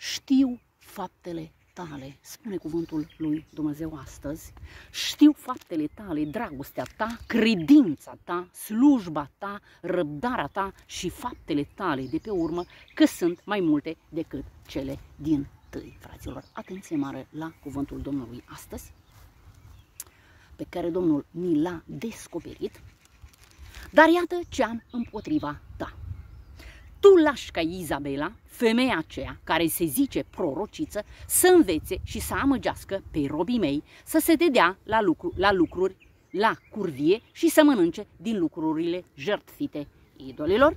știu faptele tale, spune cuvântul lui Dumnezeu astăzi, știu faptele tale, dragostea ta, credința ta, slujba ta, răbdarea ta și faptele tale de pe urmă, că sunt mai multe decât cele din tâi, fraților. Atenție mare la cuvântul Domnului astăzi, pe care Domnul ni l-a descoperit, dar iată ce am împotriva ta. Tu lași ca Izabela, femeia aceea care se zice prorociță, să învețe și să amăgească pe robii mei, să se dedea la, lucru, la lucruri, la curvie și să mănânce din lucrurile jertfite idolilor?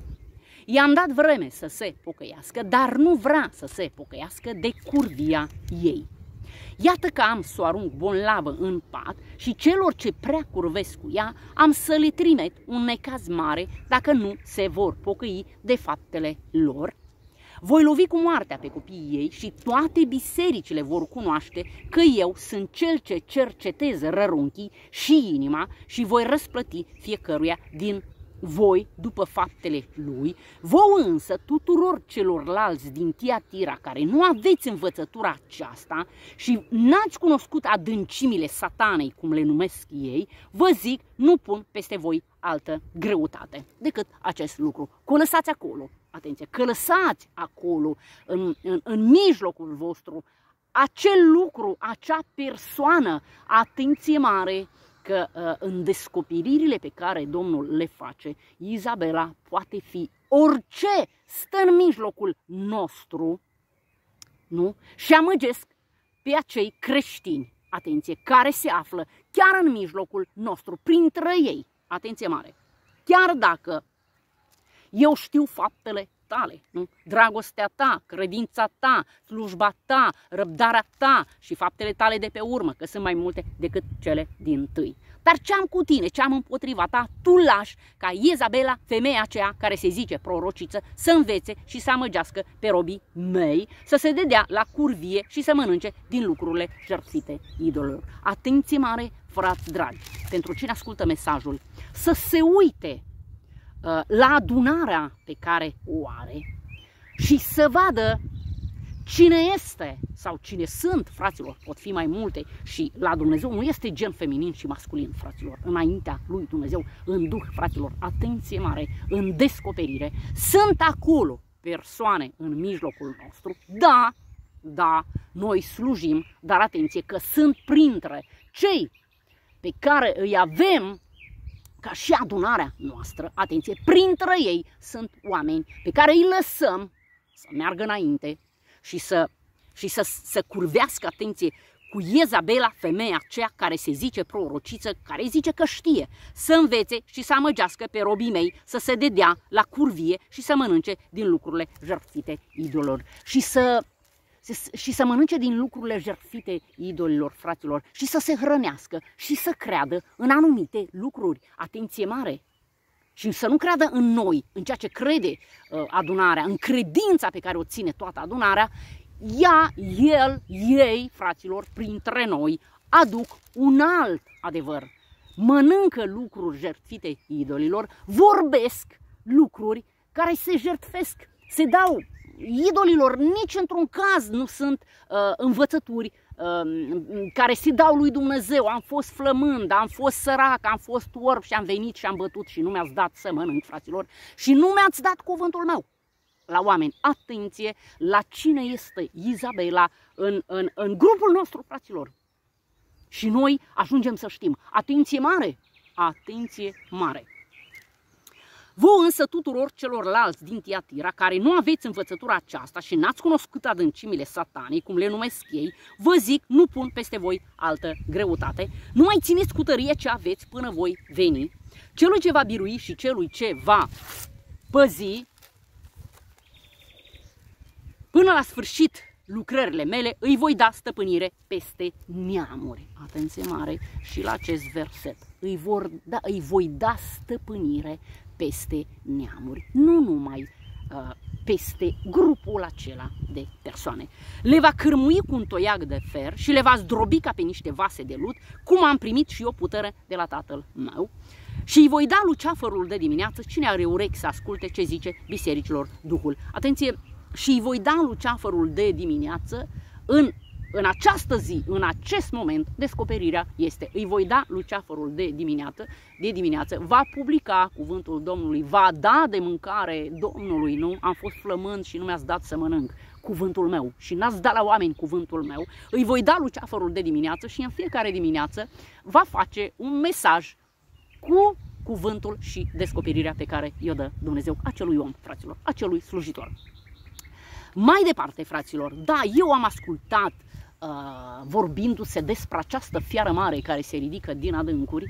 I-am dat vreme să se pocăiască, dar nu vrea să se pocăiască de curvia ei. Iată că am să o arunc bonlavă în pat și celor ce prea curvesc cu ea am să le trimit un necaz mare dacă nu se vor pocăi de faptele lor. Voi lovi cu moartea pe copiii ei și toate bisericile vor cunoaște că eu sunt cel ce cercetez rărunchii și inima și voi răsplăti fiecăruia din voi după faptele lui, vouă însă tuturor celorlalți din Tiatira care nu aveți învățătura aceasta și n-ați cunoscut adâncimile satanei, cum le numesc ei, vă zic, nu pun peste voi altă greutate decât acest lucru. Că o lăsați acolo, atenție, că lăsați acolo, în, în, în mijlocul vostru, acel lucru, acea persoană, atenție mare, că uh, în descoperirile pe care Domnul le face, Izabela poate fi orice stă în mijlocul nostru, nu? Și amăgesc pe acei creștini, atenție, care se află chiar în mijlocul nostru, printre ei, atenție mare, chiar dacă eu știu faptele tale, nu? Dragostea ta, credința ta, slujba ta, răbdarea ta și faptele tale de pe urmă, că sunt mai multe decât cele din tâi. Dar ce am cu tine, ce am împotriva ta, tu lași ca Izabela, femeia aceea care se zice prorociță, să învețe și să amăgească pe robii mei, să se dedea la curvie și să mănânce din lucrurile jertfite idolilor. Atenție mare, frați dragi, pentru cine ascultă mesajul, să se uite Uh, la adunarea pe care o are și să vadă cine este sau cine sunt, fraților, pot fi mai multe și la Dumnezeu nu este gen feminin și masculin, fraților, înaintea lui Dumnezeu, în duh, fraților, atenție mare, în descoperire, sunt acolo persoane în mijlocul nostru, da, da, noi slujim, dar atenție că sunt printre cei pe care îi avem ca și adunarea noastră, atenție, printre ei sunt oameni pe care îi lăsăm să meargă înainte și să, și să, să curvească, atenție, cu Iezabela, femeia aceea care se zice prorociță, care zice că știe, să învețe și să amăgească pe robii mei, să se dedea la curvie și să mănânce din lucrurile jertfite idolor. Și să și să mănânce din lucrurile jertfite idolilor, fraților, și să se hrănească și să creadă în anumite lucruri. Atenție mare! Și să nu creadă în noi, în ceea ce crede uh, adunarea, în credința pe care o ține toată adunarea, ea, el, ei, fraților, printre noi, aduc un alt adevăr. Mănâncă lucruri jertfite idolilor, vorbesc lucruri care se jertfesc, se dau idolilor nici într-un caz nu sunt uh, învățături uh, care se dau lui Dumnezeu. Am fost flămând, am fost sărac, am fost orb și am venit și am bătut și nu mi-ați dat să mănânc, fraților, și nu mi-ați dat cuvântul meu la oameni. Atenție la cine este Izabela în, în, în grupul nostru, fraților. Și noi ajungem să știm. Atenție mare! Atenție mare! Vă însă tuturor celorlalți din Tiatira, care nu aveți învățătura aceasta și n-ați cunoscut adâncimile satanei, cum le numesc ei, vă zic, nu pun peste voi altă greutate, nu mai țineți cu tărie ce aveți până voi veni, celui ce va birui și celui ce va păzi, până la sfârșit lucrările mele, îi voi da stăpânire peste neamuri. Atenție mare și la acest verset. Îi, vor da, îi voi da stăpânire peste neamuri, nu numai uh, peste grupul acela de persoane. Le va cârmui cu un toiag de fer și le va zdrobi ca pe niște vase de lut, cum am primit și eu putere de la tatăl meu. Și îi voi da luceafărul de dimineață, cine are urechi să asculte ce zice bisericilor Duhul. Atenție, și îi voi da luceafărul de dimineață în în această zi, în acest moment, descoperirea este. Îi voi da luceafărul de dimineață, de dimineață, va publica cuvântul Domnului, va da de mâncare Domnului, nu? Am fost flămând și nu mi-ați dat să mănânc cuvântul meu și n-ați dat la oameni cuvântul meu, îi voi da luceafărul de dimineață și în fiecare dimineață va face un mesaj cu cuvântul și descoperirea pe care i-o dă Dumnezeu acelui om, fraților, acelui slujitor. Mai departe, fraților, da, eu am ascultat uh, vorbindu-se despre această fiară mare care se ridică din adâncuri,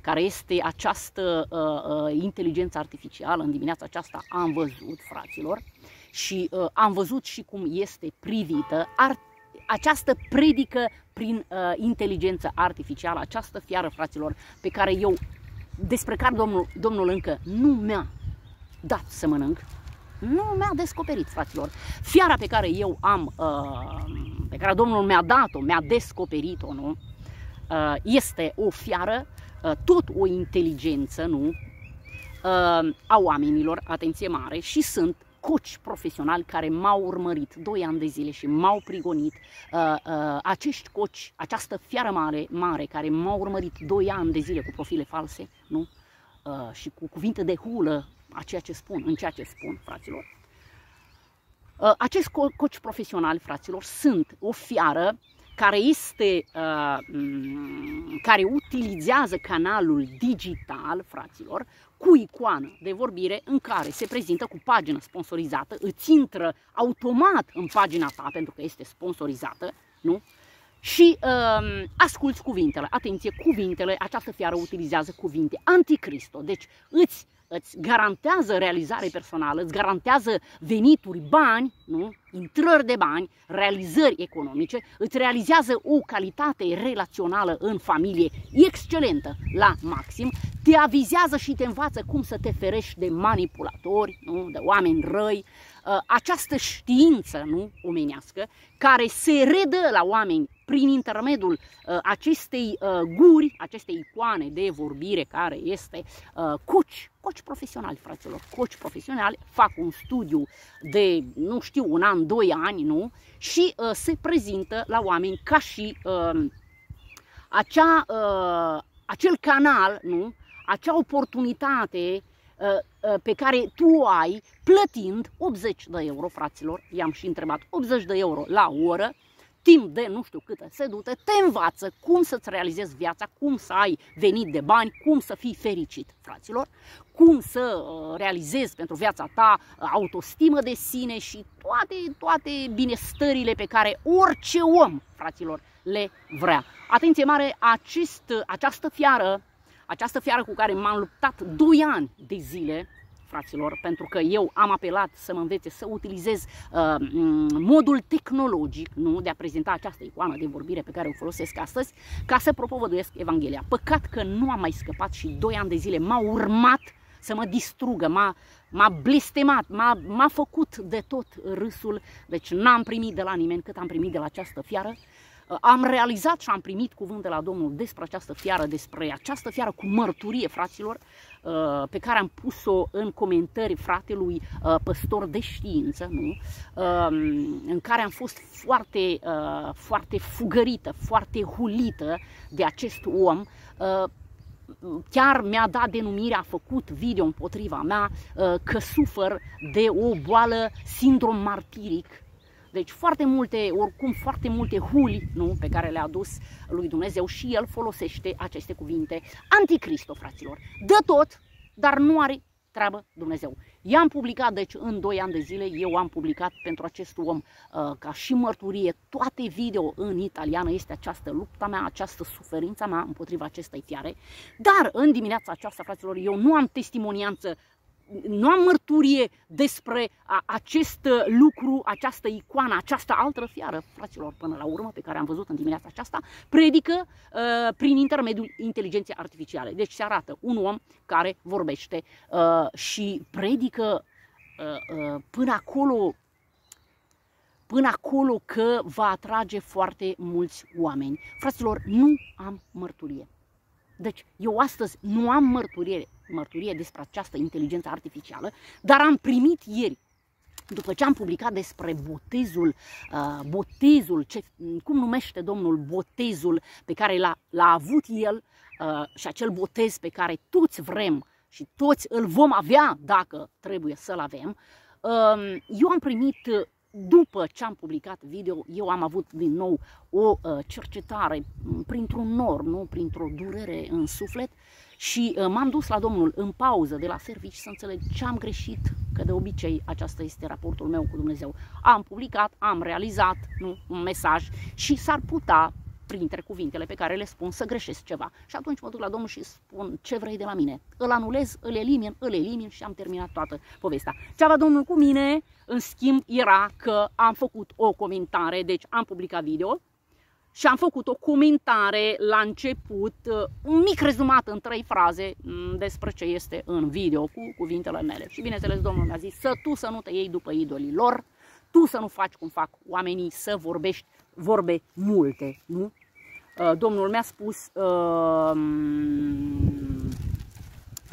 care este această uh, uh, inteligență artificială. În dimineața aceasta am văzut, fraților, și uh, am văzut și cum este privită. Ar, această predică prin uh, inteligență artificială, această fiară, fraților, pe care eu, despre care Domnul, Domnul încă nu mi-a dat să mănânc, nu mi-a descoperit, fraților. Fiara pe care eu am, uh, pe care Domnul mi-a dat-o, mi-a descoperit-o, nu? Uh, este o fiară, uh, tot o inteligență, nu? A oamenilor, atenție mare, și sunt coci profesionali care m-au urmărit 2 ani de zile și m-au prigonit. Uh, uh, acești coci, această fiară mare, mare care m-au urmărit 2 ani de zile cu profile false, nu? Uh, și cu cuvinte de hulă a ceea ce spun, în ceea ce spun, fraților. Uh, acești coci profesionali, fraților, sunt o fiară care este, uh, care utilizează canalul digital, fraților, cu icoană de vorbire în care se prezintă cu pagină sponsorizată, îți intră automat în pagina ta pentru că este sponsorizată, nu? Și uh, asculți cuvintele. Atenție, cuvintele, această fiară utilizează cuvinte anticristo. Deci îți îți garantează realizare personală, îți garantează venituri, bani, nu? intrări de bani, realizări economice, îți realizează o calitate relațională în familie excelentă la maxim, te avizează și te învață cum să te ferești de manipulatori, nu? de oameni răi, uh, această știință nu omenească care se redă la oameni prin intermediul uh, acestei uh, guri, acestei icoane de vorbire care este uh, coach, coach profesional, fraților, coach profesional, fac un studiu de, nu știu, un an, doi ani, nu? Și uh, se prezintă la oameni ca și uh, acea, uh, acel canal, nu? Acea oportunitate uh, uh, pe care tu o ai plătind 80 de euro, fraților, i-am și întrebat, 80 de euro la oră, timp de nu știu câte sedute, te învață cum să-ți realizezi viața, cum să ai venit de bani, cum să fii fericit, fraților, cum să uh, realizezi pentru viața ta uh, autostimă de sine și toate, toate binestările pe care orice om, fraților, le vrea. Atenție mare, acest, această fiară, această fiară cu care m-am luptat 2 ani de zile, fraților, pentru că eu am apelat să mă învețe să utilizez uh, modul tehnologic nu, de a prezenta această icoană de vorbire pe care o folosesc astăzi, ca să propovăduiesc Evanghelia. Păcat că nu am mai scăpat și doi ani de zile m-a urmat să mă distrugă, m-a, m-a blestemat, m-a, m-a făcut de tot râsul, deci n-am primit de la nimeni cât am primit de la această fiară am realizat și am primit cuvânt de la Domnul despre această fiară, despre această fiară cu mărturie, fraților, uh, pe care am pus-o în comentarii fratelui uh, păstor de știință, nu? Um, în care am fost foarte, uh, foarte fugărită, foarte hulită de acest om, chiar mi-a dat denumire, a făcut video împotriva mea că sufăr de o boală sindrom martiric deci foarte multe, oricum foarte multe huli nu, pe care le-a adus lui Dumnezeu și el folosește aceste cuvinte. Anticristo, fraților, dă tot, dar nu are treabă Dumnezeu. I-am publicat, deci în 2 ani de zile, eu am publicat pentru acest om uh, ca și mărturie toate video în italiană, este această lupta mea, această suferință mea împotriva acestei fiare. Dar în dimineața aceasta, fraților, eu nu am testimonianță nu am mărturie despre a, acest lucru, această icoană, această altă fiară, fraților, până la urmă, pe care am văzut în dimineața aceasta, predică uh, prin intermediul inteligenței artificiale. Deci se arată un om care vorbește uh, și predică uh, uh, până acolo până acolo că va atrage foarte mulți oameni. Fraților, nu am mărturie. Deci, eu astăzi nu am mărturie, mărturie despre această inteligență artificială, dar am primit ieri după ce am publicat despre botezul, uh, botezul, ce, cum numește Domnul botezul pe care l-a, l-a avut el uh, și acel botez pe care toți vrem și toți îl vom avea dacă trebuie să-l avem, uh, eu am primit după ce am publicat video, eu am avut din nou o uh, cercetare printr-un nor, nu? printr-o durere în suflet și uh, m-am dus la Domnul în pauză de la servici să înțeleg ce am greșit, că de obicei aceasta este raportul meu cu Dumnezeu. Am publicat, am realizat nu, un mesaj și s-ar putea printre cuvintele pe care le spun să greșesc ceva. Și atunci mă duc la Domnul și spun ce vrei de la mine. Îl anulez, îl elimin, îl elimin și am terminat toată povestea. Ce avea Domnul cu mine, în schimb, era că am făcut o comentare, deci am publicat video, și am făcut o comentare la început, uh, un mic rezumat în trei fraze mm, despre ce este în video cu cuvintele mele. Și bineînțeles, Domnul mi-a zis să tu să nu te iei după idolii lor, tu să nu faci cum fac oamenii, să vorbești vorbe multe, nu? Uh, Domnul mi-a spus, uh,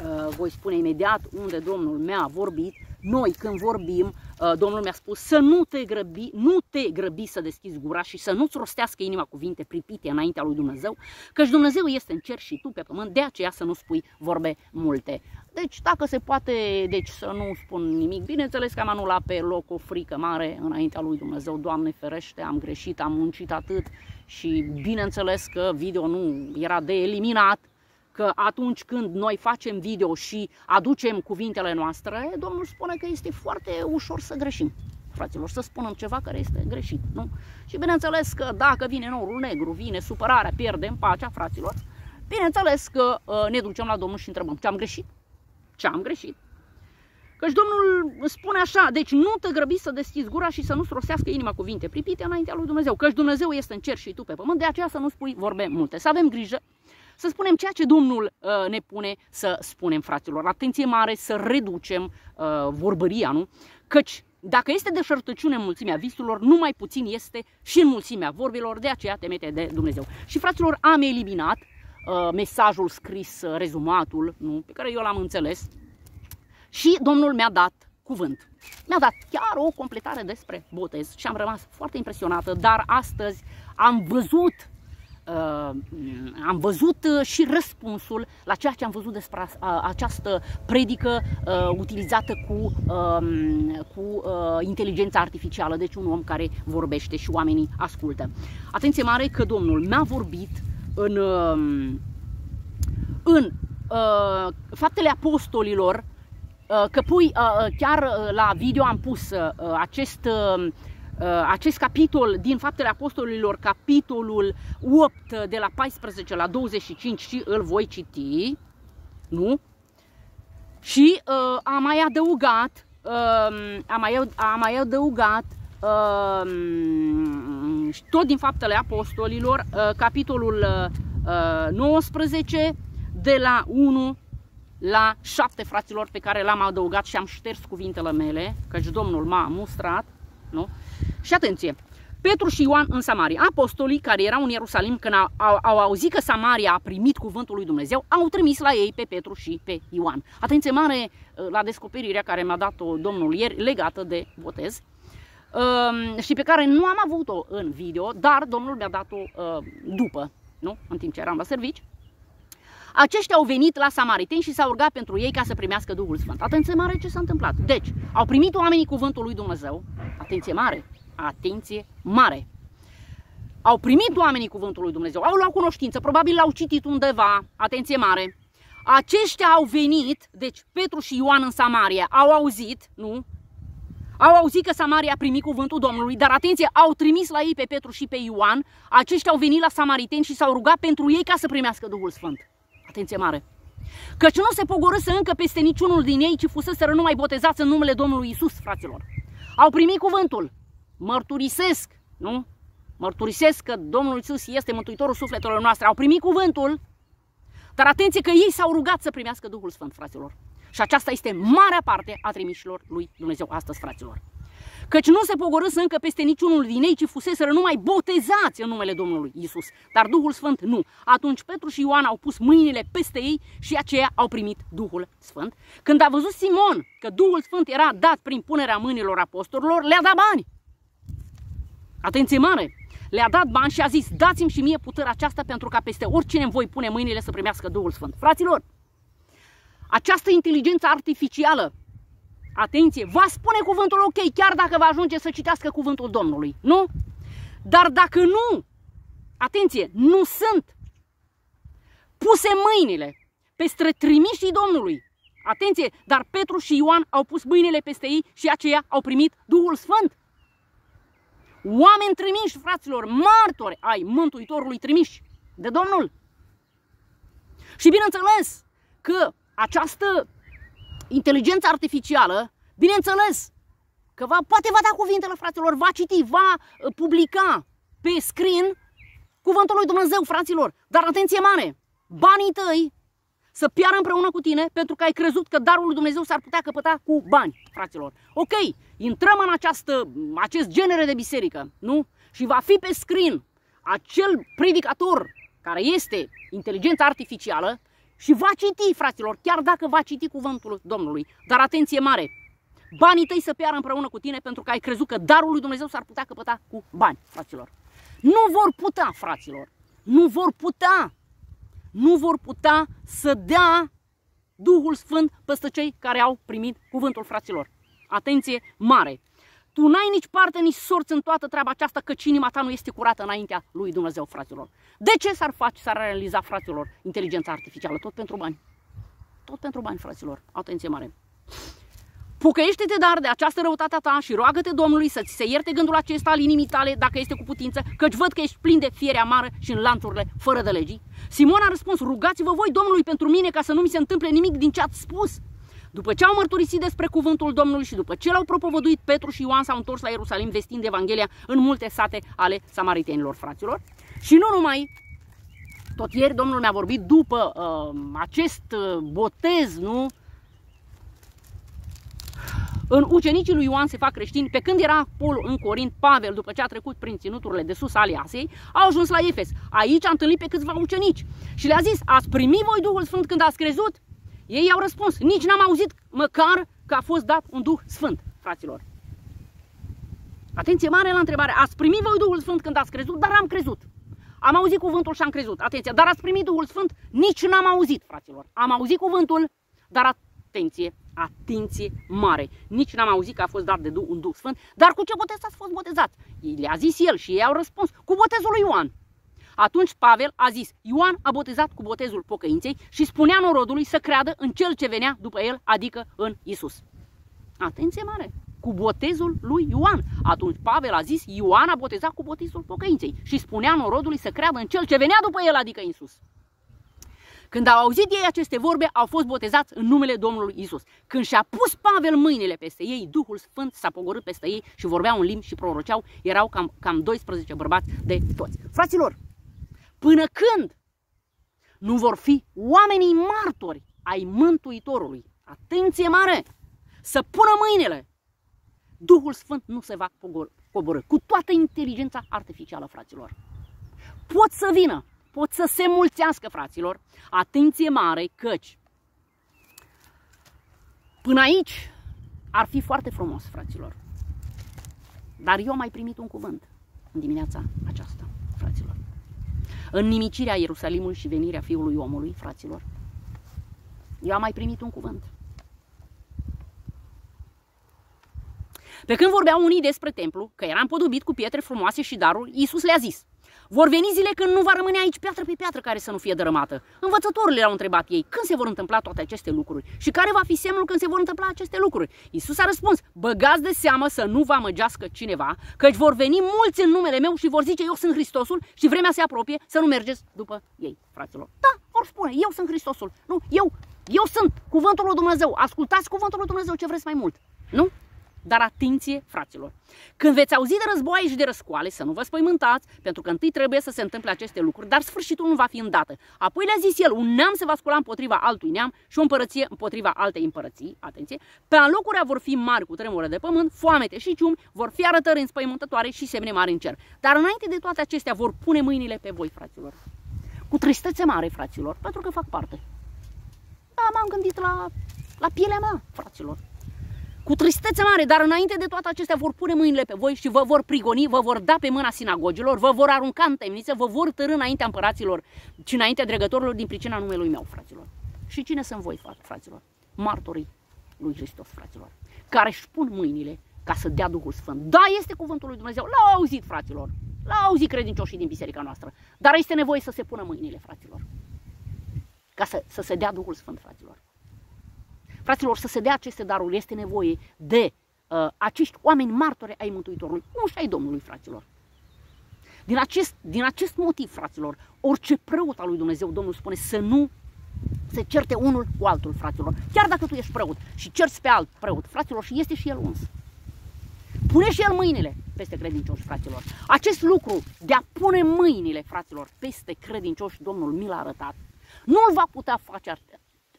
uh, voi spune imediat unde Domnul mi-a vorbit, noi când vorbim, uh, Domnul mi-a spus să nu te grăbi, nu te grăbi să deschizi gura și să nu-ți rostească inima cuvinte pripite înaintea lui Dumnezeu, căci Dumnezeu este în cer și tu pe pământ, de aceea să nu spui vorbe multe. Deci, dacă se poate, deci să nu spun nimic, bineînțeles că am anulat pe loc o frică mare înaintea lui Dumnezeu, Doamne ferește, am greșit, am muncit atât și bineînțeles că video nu era de eliminat, că atunci când noi facem video și aducem cuvintele noastre, Domnul spune că este foarte ușor să greșim fraților, să spunem ceva care este greșit, nu? Și bineînțeles că dacă vine norul negru, vine supărarea, pierdem pacea, fraților, bineînțeles că uh, ne ducem la Domnul și întrebăm ce am greșit, ce am greșit. Căci Domnul spune așa, deci nu te grăbi să deschizi gura și să nu-ți rostească inima cuvinte pripite înaintea lui Dumnezeu. Căci Dumnezeu este în cer și tu pe pământ, de aceea să nu spui vorbe multe. Să avem grijă să spunem ceea ce Domnul uh, ne pune să spunem, fraților. Atenție mare să reducem uh, vorbăria, nu? Căci dacă este de șărtăciune în mulțimea visurilor, numai puțin este și în mulțimea vorbilor, de aceea temete de Dumnezeu. Și fraților, am eliminat uh, mesajul scris, uh, rezumatul, nu, pe care eu l-am înțeles, și Domnul mi-a dat cuvânt. Mi-a dat chiar o completare despre botez și am rămas foarte impresionată, dar astăzi am văzut uh, am văzut uh, și răspunsul la ceea ce am văzut despre uh, această predică uh, utilizată cu, uh, cu uh, inteligența artificială, deci un om care vorbește și oamenii ascultă. Atenție mare că Domnul mi-a vorbit în, uh, în uh, faptele apostolilor, uh, că pui, uh, chiar la video am pus uh, acest uh, Uh, acest capitol din Faptele Apostolilor, capitolul 8 de la 14 la 25 și îl voi citi, nu? Și uh, am mai adăugat, uh, am, mai, am mai adăugat uh, tot din Faptele Apostolilor, uh, capitolul uh, 19 de la 1 la 7 fraților pe care l-am adăugat și am șters cuvintele mele, căci Domnul m-a mustrat, nu? Și atenție, Petru și Ioan în Samaria. Apostolii care erau în Ierusalim când au, au, au auzit că Samaria a primit cuvântul lui Dumnezeu, au trimis la ei pe Petru și pe Ioan. Atenție mare uh, la descoperirea care mi-a dat-o Domnul ieri legată de botez um, și pe care nu am avut-o în video, dar Domnul mi-a dat-o uh, după, nu? în timp ce eram la servici. Aceștia au venit la samariteni și s-au rugat pentru ei ca să primească Duhul Sfânt. Atenție mare ce s-a întâmplat. Deci, au primit oamenii cuvântul lui Dumnezeu, atenție mare, atenție mare. Au primit oamenii cuvântul lui Dumnezeu, au luat cunoștință, probabil l-au citit undeva, atenție mare. Aceștia au venit, deci Petru și Ioan în Samaria, au auzit, nu? Au auzit că Samaria a primit cuvântul Domnului, dar atenție, au trimis la ei pe Petru și pe Ioan. Aceștia au venit la samariteni și s-au rugat pentru ei ca să primească Duhul Sfânt. Atenție mare! Căci nu se pogorâsă încă peste niciunul din ei, ci fuseseră numai botezați în numele Domnului Isus, fraților. Au primit cuvântul, mărturisesc, nu? Mărturisesc că Domnul Isus este Mântuitorul sufletelor noastre. Au primit cuvântul, dar atenție că ei s-au rugat să primească Duhul Sfânt, fraților. Și aceasta este marea parte a trimișilor lui Dumnezeu astăzi, fraților. Căci nu se pogorâs încă peste niciunul din ei, ci fuseseră numai botezați în numele Domnului Isus. Dar Duhul Sfânt nu. Atunci Petru și Ioan au pus mâinile peste ei și aceia au primit Duhul Sfânt. Când a văzut Simon că Duhul Sfânt era dat prin punerea mâinilor apostolilor, le-a dat bani. Atenție mare! Le-a dat bani și a zis, dați-mi și mie puterea aceasta pentru ca peste oricine îmi voi pune mâinile să primească Duhul Sfânt. Fraților, această inteligență artificială atenție, va spune cuvântul ok, chiar dacă va ajunge să citească cuvântul Domnului, nu? Dar dacă nu, atenție, nu sunt puse mâinile peste trimișii Domnului, atenție, dar Petru și Ioan au pus mâinile peste ei și aceia au primit Duhul Sfânt. Oameni trimiși, fraților, martori ai Mântuitorului trimiși de Domnul. Și bineînțeles că această inteligența artificială, bineînțeles, că va, poate va da cuvintele, fraților, va citi, va uh, publica pe screen cuvântul lui Dumnezeu, fraților. Dar atenție mare, banii tăi să piară împreună cu tine pentru că ai crezut că darul lui Dumnezeu s-ar putea căpăta cu bani, fraților. Ok, intrăm în această, acest genere de biserică, nu? Și va fi pe screen acel predicator care este inteligența artificială și va citi, fraților, chiar dacă va citi cuvântul Domnului. Dar atenție mare, banii tăi să piară împreună cu tine pentru că ai crezut că darul lui Dumnezeu s-ar putea căpăta cu bani, fraților. Nu vor putea, fraților, nu vor putea, nu vor putea să dea Duhul Sfânt peste cei care au primit cuvântul, fraților. Atenție mare! Tu n-ai nici parte, nici sorți în toată treaba aceasta, că inima ta nu este curată înaintea lui Dumnezeu, fraților. De ce s-ar face, s-ar realiza, fraților, inteligența artificială? Tot pentru bani. Tot pentru bani, fraților. Atenție mare. Pucăiește-te dar de această răutate a ta și roagă-te Domnului să-ți se ierte gândul acesta al inimii tale, dacă este cu putință, căci văd că ești plin de fiere amară și în lanțurile fără de legii. Simon a răspuns, rugați-vă voi Domnului pentru mine ca să nu mi se întâmple nimic din ce ați spus. După ce au mărturisit despre cuvântul Domnului și după ce l-au propovăduit, Petru și Ioan s-au întors la Ierusalim vestind Evanghelia în multe sate ale samaritenilor, fraților. Și nu numai, tot ieri Domnul mi-a vorbit după uh, acest uh, botez, nu? În ucenicii lui Ioan se fac creștini, pe când era acolo în Corint, Pavel, după ce a trecut prin ținuturile de sus ale Asiei, a ajuns la Efes. Aici a întâlnit pe câțiva ucenici și le-a zis, ați primit voi Duhul Sfânt când ați crezut? Ei au răspuns, nici n-am auzit măcar că a fost dat un Duh Sfânt, fraților. Atenție mare la întrebare, ați primit voi Duhul Sfânt când ați crezut? Dar am crezut. Am auzit cuvântul și am crezut. Atenție, dar ați primit Duhul Sfânt? Nici n-am auzit, fraților. Am auzit cuvântul, dar atenție, atenție mare. Nici n-am auzit că a fost dat de un Duh Sfânt, dar cu ce botez ați fost botezați? Le-a zis el și ei au răspuns, cu botezul lui Ioan. Atunci Pavel a zis, Ioan a botezat cu botezul pocăinței și spunea norodului să creadă în cel ce venea după el, adică în Isus. Atenție mare! Cu botezul lui Ioan. Atunci Pavel a zis, Ioan a botezat cu botezul pocăinței și spunea norodului să creadă în cel ce venea după el, adică Isus. Când au auzit ei aceste vorbe, au fost botezați în numele Domnului Isus. Când și-a pus Pavel mâinile peste ei, Duhul Sfânt s-a pogorât peste ei și vorbeau în limbi și proroceau. Erau cam, cam 12 bărbați de toți. Fraților, Până când nu vor fi oamenii martori ai Mântuitorului, atenție mare, să pună mâinile, Duhul Sfânt nu se va coborâ cu toată inteligența artificială, fraților. Pot să vină, pot să se mulțească, fraților, atenție mare, căci până aici ar fi foarte frumos, fraților. Dar eu am mai primit un cuvânt în dimineața aceasta, fraților în nimicirea Ierusalimului și venirea Fiului Omului, fraților. Eu am mai primit un cuvânt. Pe când vorbeau unii despre templu, că era împodobit cu pietre frumoase și daruri, Iisus le-a zis, vor veni zile când nu va rămâne aici piatră pe piatră care să nu fie dărâmată. Învățătorii le-au întrebat ei când se vor întâmpla toate aceste lucruri și care va fi semnul când se vor întâmpla aceste lucruri. Isus a răspuns, băgați de seamă să nu vă amăgească cineva, căci vor veni mulți în numele meu și vor zice eu sunt Hristosul și vremea se apropie să nu mergeți după ei, fraților. Da, vor spune, eu sunt Hristosul. Nu, eu, eu sunt cuvântul lui Dumnezeu. Ascultați cuvântul lui Dumnezeu ce vreți mai mult. Nu? Dar atenție, fraților! Când veți auzi de războaie și de răscoale, să nu vă spăimântați, pentru că întâi trebuie să se întâmple aceste lucruri, dar sfârșitul nu va fi îndată. Apoi le-a zis el, un neam se va scula împotriva altui neam și o împărăție împotriva altei împărății, atenție, pe alocurea vor fi mari cu tremură de pământ, foamete și ciumi, vor fi arătări înspăimântătoare și semne mari în cer. Dar înainte de toate acestea vor pune mâinile pe voi, fraților. Cu tristețe mare, fraților, pentru că fac parte. Da, m-am gândit la, la pielea mea, fraților cu tristețe mare, dar înainte de toate acestea vor pune mâinile pe voi și vă vor prigoni, vă vor da pe mâna sinagogilor, vă vor arunca în temniță, vă vor târâ înaintea împăraților și înaintea dregătorilor din pricina numelui meu, fraților. Și cine sunt voi, fraților? Martorii lui Hristos, fraților, care își pun mâinile ca să dea Duhul Sfânt. Da, este cuvântul lui Dumnezeu, l-au auzit, fraților, l-au auzit credincioșii din biserica noastră, dar este nevoie să se pună mâinile, fraților, ca să, să se dea Duhul Sfânt, fraților. Fraților, să se dea aceste daruri este nevoie de uh, acești oameni martori ai Mântuitorului, și ai Domnului, fraților. Din acest, din acest motiv, fraților, orice preot al lui Dumnezeu, Domnul spune să nu se certe unul cu altul, fraților. Chiar dacă tu ești preot și cerți pe alt preot, fraților, și este și el uns. Pune și el mâinile peste credincioși, fraților. Acest lucru de a pune mâinile, fraților, peste credincioși, Domnul mi l-a arătat. Nu îl va putea face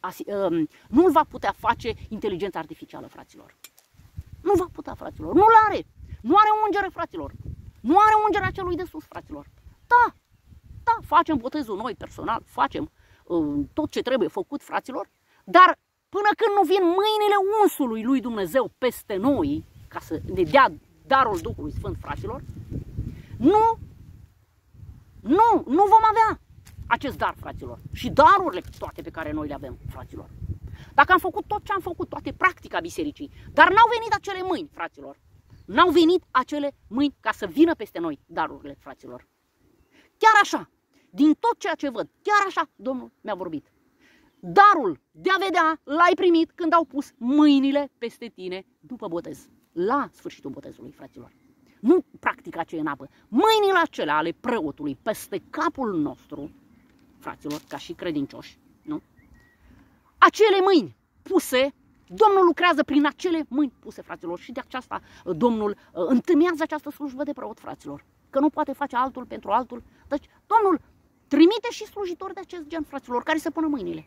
Um, nu îl va putea face inteligența artificială, fraților. Nu va putea, fraților. Nu-l are. Nu are ungere, fraților. Nu are ungerea celui de sus, fraților. Da, da, facem botezul noi personal, facem uh, tot ce trebuie făcut, fraților, dar până când nu vin mâinile unsului lui Dumnezeu peste noi, ca să ne dea darul Duhului Sfânt, fraților, nu, nu, nu vom avea acest dar, fraților. Și darurile toate pe care noi le avem, fraților. Dacă am făcut tot ce am făcut, toate practica bisericii, dar n-au venit acele mâini, fraților. N-au venit acele mâini ca să vină peste noi darurile, fraților. Chiar așa, din tot ceea ce văd, chiar așa Domnul mi-a vorbit. Darul de a vedea l-ai primit când au pus mâinile peste tine după botez. La sfârșitul botezului, fraților. Nu practica ce în apă. Mâinile acelea ale preotului peste capul nostru fraților, ca și credincioși, nu? Acele mâini puse, Domnul lucrează prin acele mâini puse, fraților, și de aceasta uh, Domnul uh, întâmează această slujbă de preot, fraților, că nu poate face altul pentru altul. Deci, Domnul trimite și slujitori de acest gen, fraților, care să pună mâinile.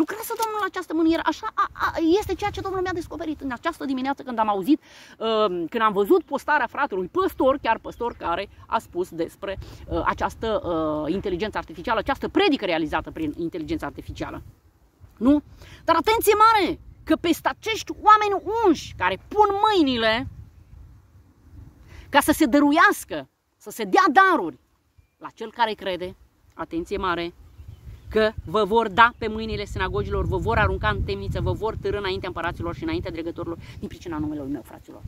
Lucrează Domnul la această mâniere. Așa a, a, este ceea ce Domnul mi-a descoperit în această dimineață când am auzit, uh, când am văzut postarea fratelui păstor, chiar păstor, care a spus despre uh, această uh, inteligență artificială, această predică realizată prin inteligența artificială. Nu? Dar atenție mare, că peste acești oameni unși care pun mâinile ca să se dăruiască, să se dea daruri la cel care crede, atenție mare, că vă vor da pe mâinile sinagogilor, vă vor arunca în temniță, vă vor târâ înaintea împăraților și înaintea dregătorilor din pricina numelui meu, fraților.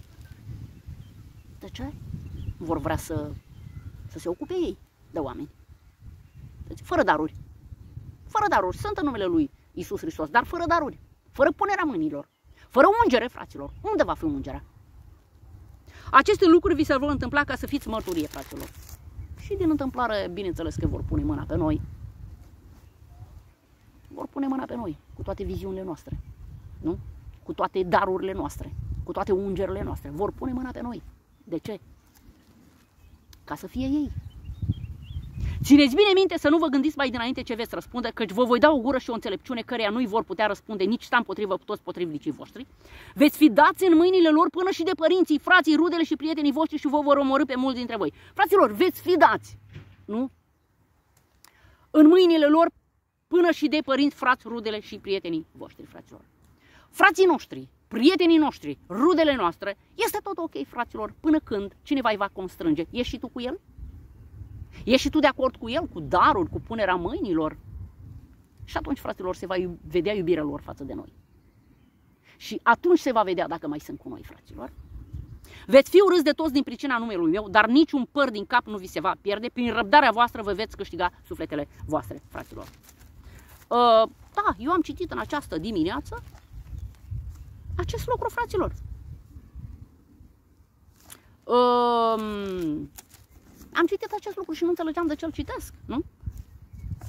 De ce? Vor vrea să, să se ocupe ei de oameni. Deci, fără daruri. Fără daruri. Sunt în numele lui Isus Hristos, dar fără daruri. Fără punerea mâinilor. Fără ungere, fraților. Unde va fi ungerea? Aceste lucruri vi se vor întâmpla ca să fiți mărturie, fraților. Și din întâmplare, bineînțeles că vor pune mâna pe noi, vor pune mâna pe noi, cu toate viziunile noastre, nu? Cu toate darurile noastre, cu toate ungerile noastre. Vor pune mâna pe noi. De ce? Ca să fie ei. Țineți bine minte să nu vă gândiți mai dinainte ce veți răspunde, căci vă voi da o gură și o înțelepciune căreia nu-i vor putea răspunde nici sta împotrivă toți potrivnicii voștri. Veți fi dați în mâinile lor până și de părinții, frații, rudele și prietenii voștri și vă vor omorâ pe mulți dintre voi. Fraților, veți fi dați, nu? În mâinile lor până și de părinți, frați, rudele și prietenii voștri, fraților. Frații noștri, prietenii noștri, rudele noastre, este tot ok, fraților, până când cineva îi va constrânge. Ești și tu cu el? Ești și tu de acord cu el, cu darul, cu punerea mâinilor? Și atunci, fraților, se va vedea iubirea lor față de noi. Și atunci se va vedea dacă mai sunt cu noi, fraților. Veți fi urâți de toți din pricina numelui meu, dar niciun păr din cap nu vi se va pierde. Prin răbdarea voastră vă veți câștiga sufletele voastre, fraților. Uh, da, eu am citit în această dimineață acest lucru, fraților. Uh, am citit acest lucru și nu înțelegeam de ce îl citesc, nu?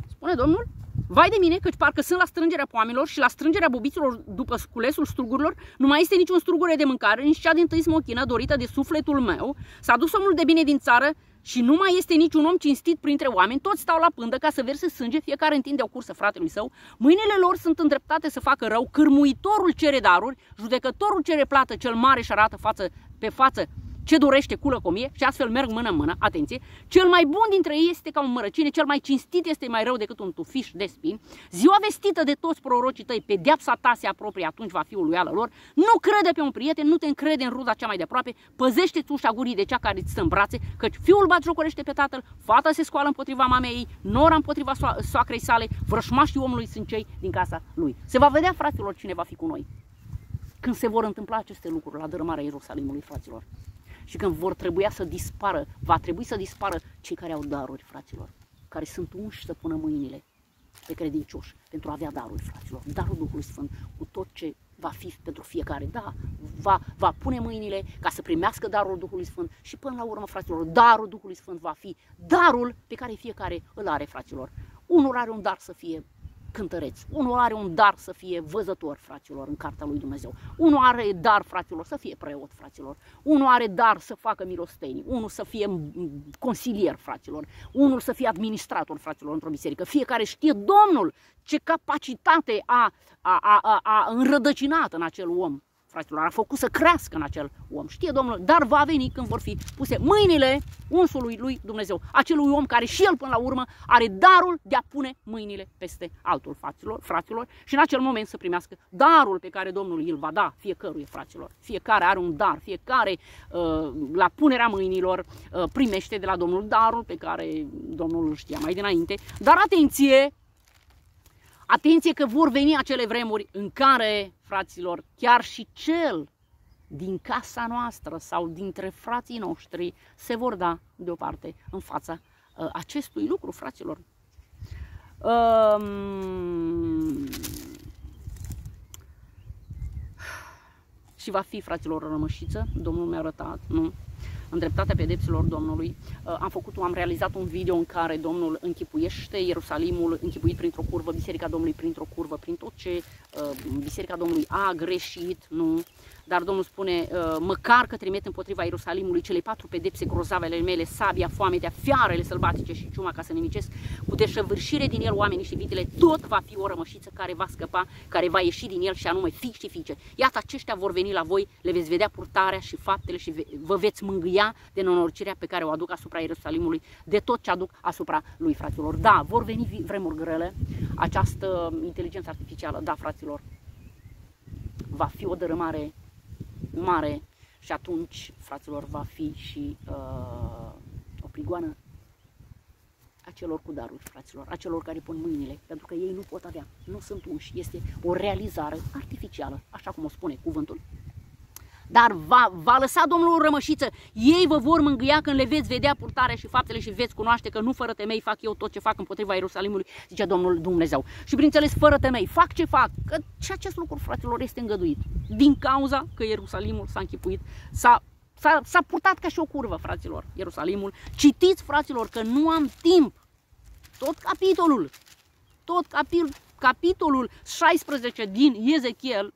Spune Domnul, Vai de mine, căci parcă sunt la strângerea poamelor și la strângerea bobiților după sculesul strugurilor, nu mai este niciun strugure de mâncare, nici cea din tâi smochină dorită de sufletul meu. S-a dus omul de bine din țară și nu mai este niciun om cinstit printre oameni, toți stau la pândă ca să verse sânge, fiecare întinde o cursă fratelui său, mâinile lor sunt îndreptate să facă rău, cârmuitorul cere daruri, judecătorul cere plată, cel mare și arată față pe față ce dorește cu lăcomie și astfel merg mână în mână, atenție, cel mai bun dintre ei este ca un mărăcine, cel mai cinstit este mai rău decât un tufiș de spin. Ziua vestită de toți prorocii tăi, pedeapsa ta se apropie, atunci va fi o luială lor. Nu crede pe un prieten, nu te încrede în ruda cea mai de aproape, păzește-ți ușa gurii de cea care îți stă în brațe, căci fiul bat jocorește pe tatăl, fata se scoală împotriva mamei ei, nora împotriva so- soacrei sale, vrășmașii omului sunt cei din casa lui. Se va vedea, fraților, cine va fi cu noi când se vor întâmpla aceste lucruri la dărâmarea Ierusalimului, fraților și când vor trebui să dispară, va trebui să dispară cei care au daruri, fraților, care sunt unși să pună mâinile pe credincioși pentru a avea daruri, fraților. Darul Duhului Sfânt cu tot ce va fi pentru fiecare. Da, va, va pune mâinile ca să primească darul Duhului Sfânt și până la urmă, fraților, darul Duhului Sfânt va fi darul pe care fiecare îl are, fraților. Unul are un dar să fie cântăreț. Unul are un dar să fie văzător, fraților, în cartea lui Dumnezeu. Unul are dar, fraților, să fie preot, fraților. Unul are dar să facă milostenii. Unul să fie consilier, fraților. Unul să fie administrator, fraților, într-o biserică. Fiecare știe Domnul ce capacitate a, a, a, a, a înrădăcinat în acel om fraților, a făcut să crească în acel om. Știe Domnul, dar va veni când vor fi puse mâinile unsului lui Dumnezeu, acelui om care și el până la urmă are darul de a pune mâinile peste altul fraților, fraților și în acel moment să primească darul pe care Domnul îl va da fiecărui fraților. Fiecare are un dar, fiecare uh, la punerea mâinilor uh, primește de la Domnul darul pe care Domnul îl știa mai dinainte. Dar atenție, Atenție că vor veni acele vremuri în care, fraților, chiar și cel din casa noastră sau dintre frații noștri se vor da deoparte în fața uh, acestui lucru, fraților. Um, și va fi, fraților, rămășiță, Domnul mi-a arătat, nu? În dreptatea pedepsilor Domnului. Uh, am făcut, am realizat un video în care Domnul închipuiește Ierusalimul închipuit printr-o curvă, Biserica Domnului printr-o curvă, prin tot ce uh, Biserica Domnului a greșit, nu? Dar Domnul spune, uh, măcar că trimit împotriva Ierusalimului cele patru pedepse grozavele mele, sabia, foametea, fiarele sălbatice și ciuma ca să nimicesc cu deșăvârșire din el oamenii și vitele, tot va fi o rămășiță care va scăpa, care va ieși din el și anume fiic și fiice. Iată aceștia vor veni la voi, le veți vedea purtarea și faptele și vă veți mângâia de nenorocirea pe care o aduc asupra Ierusalimului, de tot ce aduc asupra lui, fraților. Da, vor veni vremuri grele, această inteligență artificială, da, fraților, va fi o dărâmare mare și atunci, fraților, va fi și uh, o prigoană a celor cu daruri, fraților, a celor care pun mâinile, pentru că ei nu pot avea, nu sunt unși, este o realizare artificială, așa cum o spune cuvântul dar va, va lăsa Domnul o rămășiță. Ei vă vor mângâia când le veți vedea purtarea și faptele și veți cunoaște că nu fără temei fac eu tot ce fac împotriva Ierusalimului, zice Domnul Dumnezeu. Și bineînțeles, fără temei, fac ce fac, că și acest lucru, fraților, este îngăduit. Din cauza că Ierusalimul s-a închipuit, s-a S-a, s-a purtat ca și o curvă, fraților, Ierusalimul. Citiți, fraților, că nu am timp. Tot capitolul, tot capitolul, capitolul 16 din Ezechiel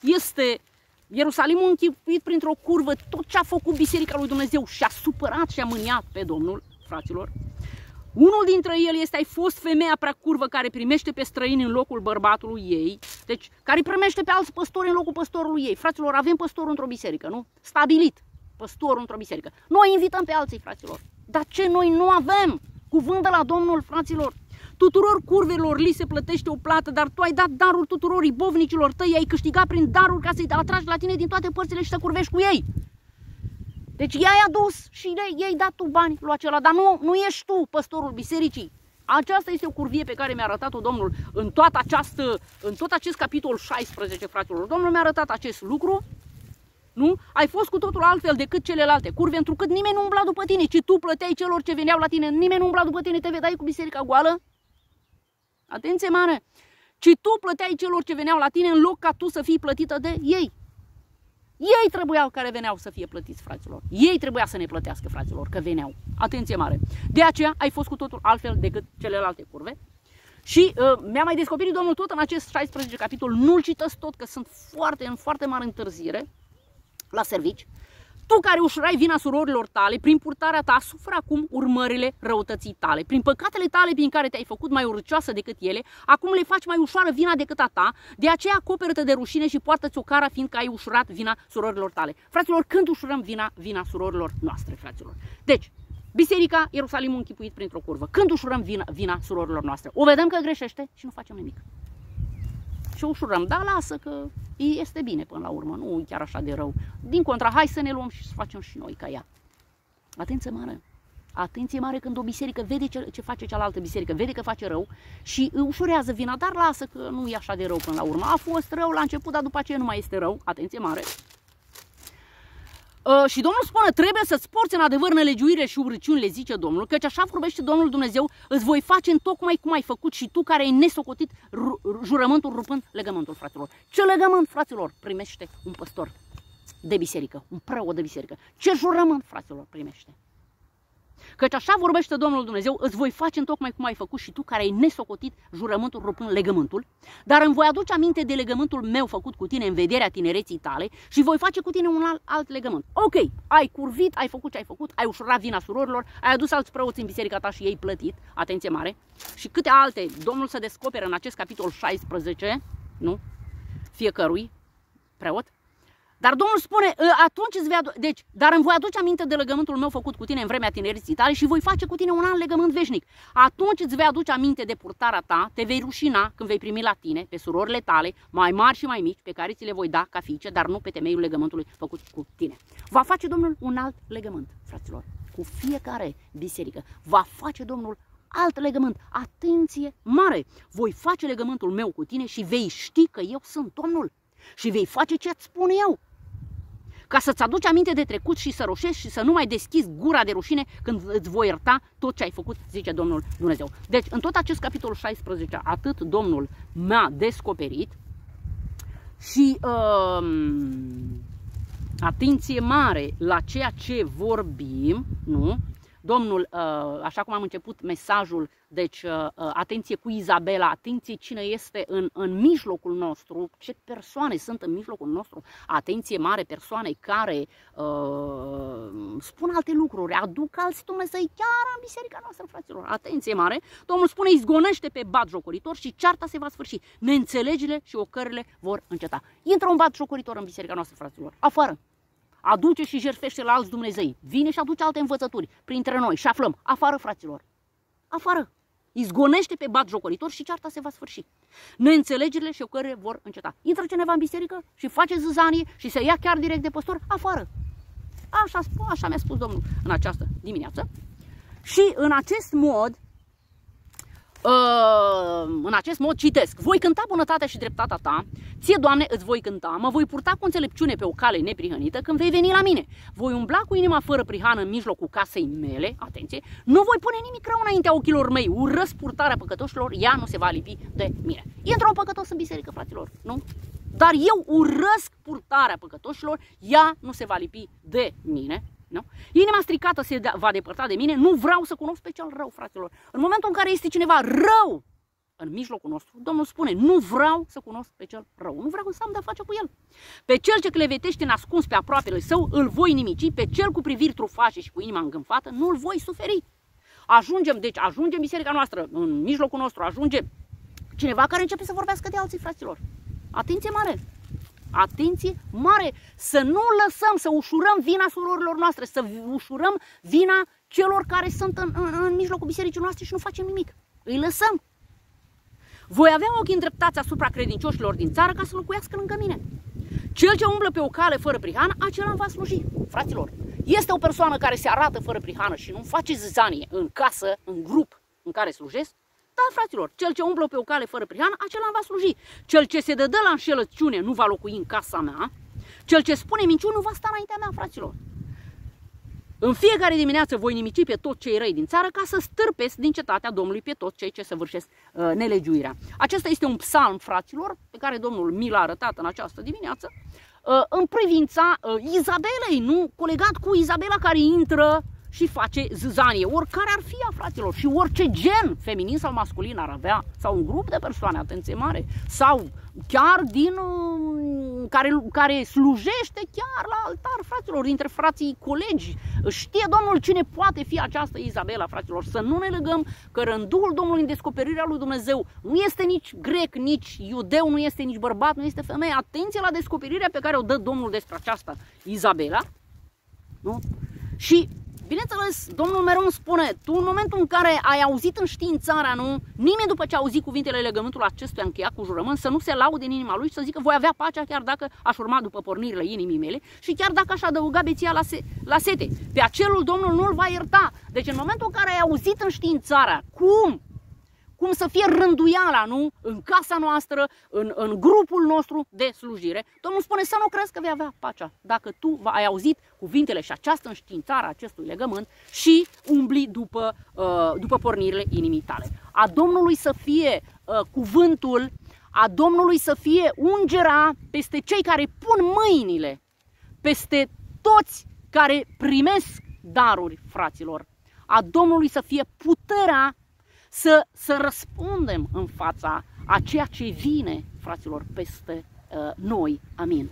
este Ierusalimul închipuit printr-o curvă tot ce a făcut Biserica lui Dumnezeu și a supărat și a mâniat pe Domnul, fraților. Unul dintre el este, ai fost femeia prea curvă care primește pe străini în locul bărbatului ei, deci care primește pe alți păstori în locul păstorului ei. Fraților, avem păstorul într-o biserică, nu? Stabilit, păstorul într-o biserică. Noi invităm pe alții, fraților. Dar ce noi nu avem? Cuvânt de la Domnul, fraților. Tuturor curvelor li se plătește o plată, dar tu ai dat darul tuturor ibovnicilor tăi, ai câștigat prin darul ca să-i atragi la tine din toate părțile și să curvești cu ei. Deci i-ai adus și ei, i dat tu bani lui acela, dar nu, nu ești tu păstorul bisericii. Aceasta este o curvie pe care mi-a arătat-o Domnul în, toată această, în tot acest capitol 16, fraților. Domnul mi-a arătat acest lucru nu? Ai fost cu totul altfel decât celelalte curve, întrucât nimeni nu umbla după tine, ci tu plăteai celor ce veneau la tine, nimeni nu umbla după tine, te vedeai cu biserica goală Atenție mare! Ci tu plăteai celor ce veneau la tine în loc ca tu să fii plătită de ei. Ei trebuiau care veneau să fie plătiți, fraților. Ei trebuia să ne plătească, fraților, că veneau. Atenție mare! De aceea ai fost cu totul altfel decât celelalte curve. Și uh, mi-a mai descoperit Domnul tot în acest 16 capitol, nu-l cități tot, că sunt foarte, în foarte mare întârziere la servici. Tu care ușurai vina surorilor tale, prin purtarea ta, suferă acum urmările răutății tale. Prin păcatele tale prin care te-ai făcut mai urcioasă decât ele, acum le faci mai ușoară vina decât a ta, de aceea acoperă-te de rușine și poartă-ți o cara fiindcă ai ușurat vina surorilor tale. Fraților, când ușurăm vina, vina surorilor noastre, fraților? Deci, Biserica Ierusalimul închipuit printr-o curvă. Când ușurăm vina, vina surorilor noastre? O vedem că greșește și nu facem nimic. Și o ușurăm, da, lasă că este bine până la urmă, nu chiar așa de rău. Din contra, hai să ne luăm și să facem și noi ca ea. Atenție mare! Atenție mare când o biserică vede ce, ce face cealaltă biserică, vede că face rău și ușurează vina, dar lasă că nu e așa de rău până la urmă. A fost rău la început, dar după aceea nu mai este rău. Atenție mare! Uh, și Domnul spune, trebuie să-ți porți în adevăr nelegiuire și urăciunile, zice Domnul, căci așa vorbește Domnul Dumnezeu, îți voi face în tocmai cum ai făcut și tu care ai nesocotit jurământul rupând legământul, fraților. Ce legământ, fraților, primește un păstor de biserică, un preot de biserică? Ce jurământ, fraților, primește? Căci așa vorbește Domnul Dumnezeu, îți voi face în tocmai cum ai făcut și tu care ai nesocotit jurământul rupând legământul, dar îmi voi aduce aminte de legământul meu făcut cu tine în vederea tinereții tale și voi face cu tine un alt, alt legământ. Ok, ai curvit, ai făcut ce ai făcut, ai ușurat vina surorilor, ai adus alți preoți în biserica ta și ei plătit, atenție mare, și câte alte Domnul se descoperă în acest capitol 16, nu? Fiecărui preot, dar Domnul spune, ă, atunci îți vei adu- deci, dar îmi voi aduce aminte de legământul meu făcut cu tine în vremea tinereții tale și voi face cu tine un alt legământ veșnic. Atunci îți vei aduce aminte de purtarea ta, te vei rușina când vei primi la tine pe surorile tale, mai mari și mai mici, pe care ți le voi da ca fiice, dar nu pe temeiul legământului făcut cu tine. Va face Domnul un alt legământ, fraților, cu fiecare biserică. Va face Domnul alt legământ. Atenție mare! Voi face legământul meu cu tine și vei ști că eu sunt Domnul. Și vei face ce-ți spun eu ca să-ți aduci aminte de trecut și să roșești și să nu mai deschizi gura de rușine când îți voi ierta tot ce ai făcut, zice Domnul Dumnezeu. Deci, în tot acest capitol 16, atât Domnul mi-a descoperit și uh, atenție mare la ceea ce vorbim, nu? Domnul, uh, așa cum am început mesajul, deci uh, uh, atenție cu Izabela, atenție cine este în, în mijlocul nostru, ce persoane sunt în mijlocul nostru, atenție mare persoane care uh, spun alte lucruri, aduc alți Dumnezei chiar în biserica noastră, fraților, atenție mare. Domnul spune, izgonește pe bat jocoritor și cearta se va sfârși. Neînțelegile și ocările vor înceta. Intră un bat jocoritor în biserica noastră, fraților, afară aduce și jerfește la alți Dumnezei, vine și aduce alte învățături printre noi și aflăm, afară fraților, afară, izgonește pe bat jocoritor și cearta se va sfârși. Neînțelegerile și ocările vor înceta. Intră cineva în biserică și face zâzanie și se ia chiar direct de păstor, afară. Așa, așa mi-a spus Domnul în această dimineață. Și în acest mod, Uh, în acest mod citesc. Voi cânta bunătatea și dreptatea ta, ție, Doamne, îți voi cânta, mă voi purta cu înțelepciune pe o cale neprihănită când vei veni la mine. Voi umbla cu inima fără prihană în mijlocul casei mele, atenție, nu voi pune nimic rău înaintea ochilor mei, urăsc purtarea păcătoșilor, ea nu se va lipi de mine. Intră un păcătos în biserică, fraților, nu? Dar eu urăsc purtarea păcătoșilor, ea nu se va lipi de mine, nu? Inima stricată se va depărta de mine, nu vreau să cunosc pe cel rău, fraților. În momentul în care este cineva rău în mijlocul nostru, Domnul spune, nu vreau să cunosc pe cel rău, nu vreau să am de-a face cu el. Pe cel ce clevetește nascuns pe aproapele său, îl voi nimici, pe cel cu priviri trufașe și cu inima îngânfată, nu îl voi suferi. Ajungem, deci ajungem biserica noastră, în mijlocul nostru, ajunge cineva care începe să vorbească de alții, fraților. Atenție mare! Atenție mare, să nu lăsăm, să ușurăm vina surorilor noastre, să ușurăm vina celor care sunt în, în, în mijlocul bisericii noastre și nu facem nimic. Îi lăsăm. Voi avea ochii îndreptați asupra credincioșilor din țară ca să locuiască lângă mine. Cel ce umblă pe o cale fără prihană, acela va sluji. Fraților, este o persoană care se arată fără prihană și nu face zizanie în casă, în grup în care slujesc, da, fraților, cel ce umblă pe o cale fără prihan, acela va sluji. Cel ce se dă la înșelăciune nu va locui în casa mea. Cel ce spune minciuni nu va sta înaintea mea, fraților. În fiecare dimineață voi nimici pe toți cei răi din țară ca să stârpesc din cetatea Domnului pe toți cei ce săvârșesc uh, nelegiuirea. Acesta este un psalm, fraților, pe care Domnul mi l-a arătat în această dimineață, uh, în privința uh, Izabelei, nu? Colegat cu Izabela care intră și face zâzanie, oricare ar fi ea, fraților, și orice gen, feminin sau masculin ar avea, sau un grup de persoane, atenție mare, sau chiar din uh, care, care slujește chiar la altar, fraților, dintre frații colegi. Știe Domnul cine poate fi această Izabela, fraților, să nu ne legăm că rânduul Domnului în descoperirea lui Dumnezeu nu este nici grec, nici iudeu, nu este nici bărbat, nu este femeie. Atenție la descoperirea pe care o dă Domnul despre această Izabela. Nu? Și Bineînțeles, Domnul mereu îmi spune, tu în momentul în care ai auzit înștiințarea, nu, nimeni după ce a auzit cuvintele legământului acestuia încheiat cu jurământ, să nu se laude în inima lui și să zică voi avea pacea chiar dacă aș urma după pornirile inimii mele și chiar dacă aș adăuga beția la, se, la sete. Pe acelul Domnul nu-l va ierta. Deci în momentul în care ai auzit înștiințarea, cum cum să fie rânduiala, nu? În casa noastră, în, în grupul nostru de slujire. Domnul spune să nu crezi că vei avea pacea. Dacă tu ai auzit cuvintele și această înștiințare a acestui legământ și umbli după, uh, după pornirile inimii tale. A Domnului să fie uh, cuvântul, a Domnului să fie ungerea peste cei care pun mâinile, peste toți care primesc daruri, fraților. A Domnului să fie puterea să, să răspundem în fața a ceea ce vine, fraților, peste uh, noi. Amin.